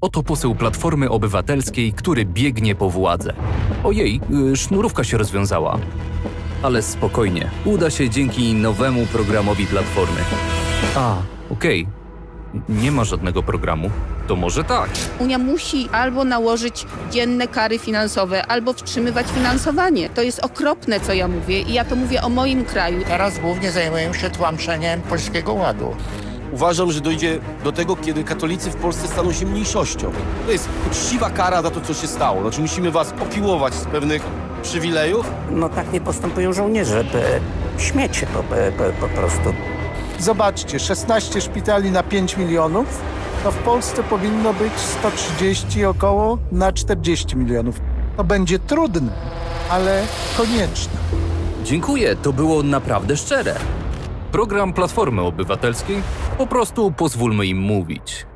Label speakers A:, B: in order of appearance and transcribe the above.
A: Oto poseł Platformy Obywatelskiej, który biegnie po władzę. Ojej, y, sznurówka się rozwiązała. Ale spokojnie, uda się dzięki nowemu programowi Platformy. A, okej. Nie ma żadnego programu. To może tak.
B: Unia musi albo nałożyć dzienne kary finansowe, albo wstrzymywać finansowanie. To jest okropne, co ja mówię i ja to mówię o moim kraju.
C: Teraz głównie zajmują się tłamszeniem Polskiego Ładu.
D: Uważam, że dojdzie do tego, kiedy katolicy w Polsce staną się mniejszością. To jest uczciwa kara za to, co się stało. Znaczy musimy was opiłować z pewnych przywilejów.
E: No tak nie postępują żołnierze. Śmiecie po, po, po prostu.
F: Zobaczcie, 16 szpitali na 5 milionów, to w Polsce powinno być 130 około na 40 milionów. To będzie trudne, ale konieczne.
A: Dziękuję, to było naprawdę szczere. Program Platformy Obywatelskiej? Po prostu pozwólmy im mówić.